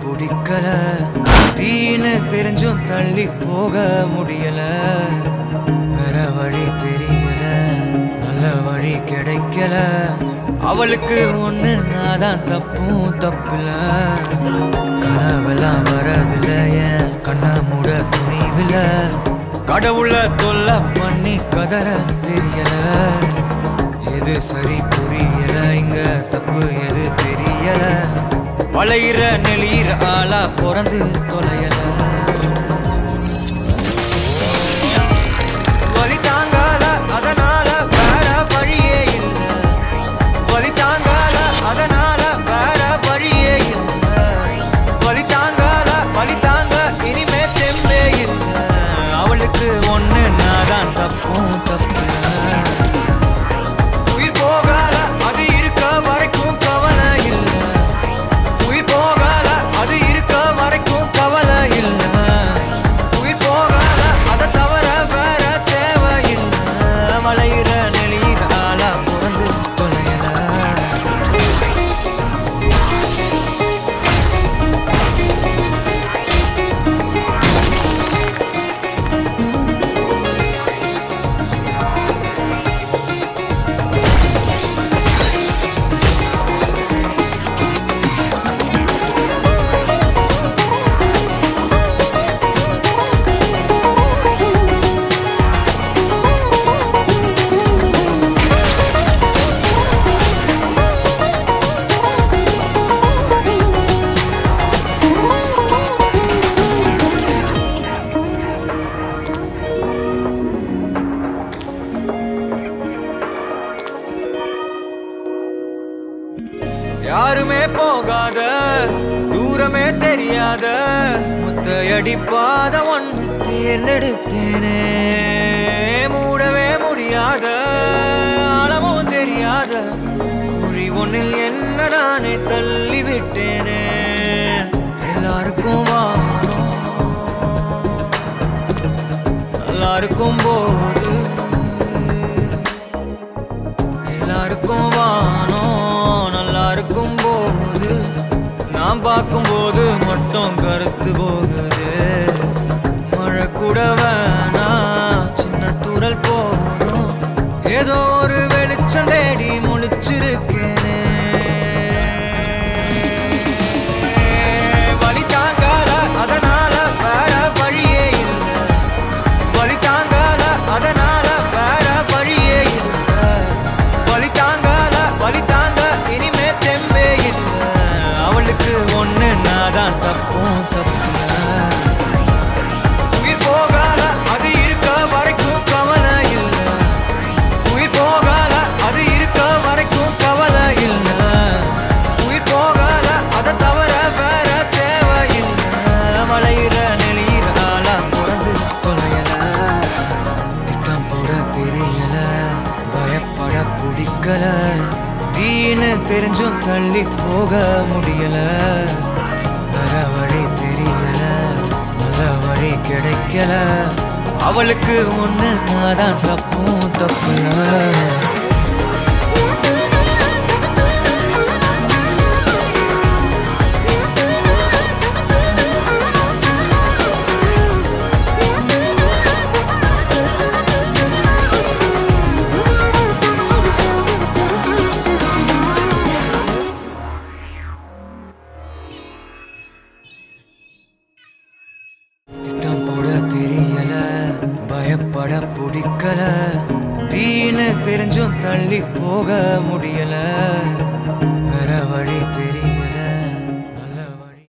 பிடிக்கல. தீன்னு தெரிஞ்சும் தள்ளி போக முடியல. வேற வழி தெரியல. வழி கிடைக்கல. அவளுக்கு ஒண்ணு நான் தான் தப்பும் தப்புல. கனவெல்லாம் வரதுல என் கண்ண மூட துணிவில். கடவுள தொல்லை பண்ணி கதற தெரியல. எது சரி புரியல இங்க தப்பு எது தெரியல. வளையிற நெளியிற ஆளா பிறந்து தொலையலை. யாருமே போகாத தூரமே தெரியாத முத்தையடிப்பாத ஒன்று தேர்ந்தெடுத்தேனே. மூடவே முடியாத அளவும் தெரியாத குழி ஒன்றில் என்ன நானே தள்ளிவிட்டேனே. எல்லாருக்கும் வானம் நல்லா இருக்கும் போது. எல்லாருக்கும் நான் பார்க்கும்போது மட்டும் கருத்து போகுது. மழை கூட பார்க்கல. தீன்னு தெரிஞ்சும் தள்ளி போக முடியல. நல்ல வழி தெரியல. நல்ல வழி கிடைக்கல. அவளுக்கு ஒன்று நான் தான் தப்பும் தப்புல. பார்க்கல தீன தெரிஞ்சும் தள்ளி போக முடியல. வேற வழி தெரியும்